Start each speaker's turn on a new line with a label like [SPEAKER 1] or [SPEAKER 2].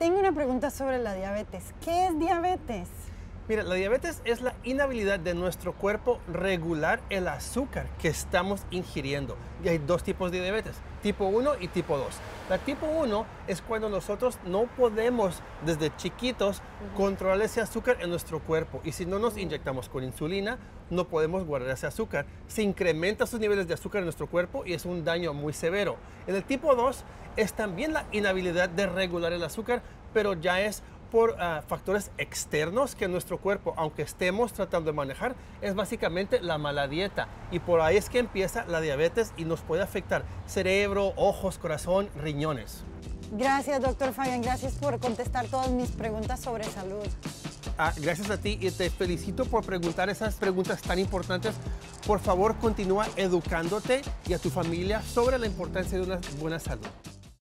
[SPEAKER 1] Tengo una pregunta sobre la diabetes. ¿Qué es diabetes?
[SPEAKER 2] Mira, la diabetes es la inhabilidad de nuestro cuerpo regular el azúcar que estamos ingiriendo. Y hay dos tipos de diabetes, tipo 1 y tipo 2. La tipo 1 es cuando nosotros no podemos desde chiquitos controlar ese azúcar en nuestro cuerpo. Y si no nos inyectamos con insulina, no podemos guardar ese azúcar. Se incrementan sus niveles de azúcar en nuestro cuerpo y es un daño muy severo. En el tipo 2 es también la inhabilidad de regular el azúcar, pero ya es por ah, factores externos que nuestro cuerpo, aunque estemos tratando de manejar, es básicamente la mala dieta. Y por ahí es que empieza la diabetes y nos puede afectar cerebro, ojos, corazón, riñones.
[SPEAKER 1] Gracias, doctor Fabián. Gracias por contestar todas mis preguntas sobre salud.
[SPEAKER 2] Ah, gracias a ti y te felicito por preguntar esas preguntas tan importantes. Por favor, continúa educándote y a tu familia sobre la importancia de una buena salud.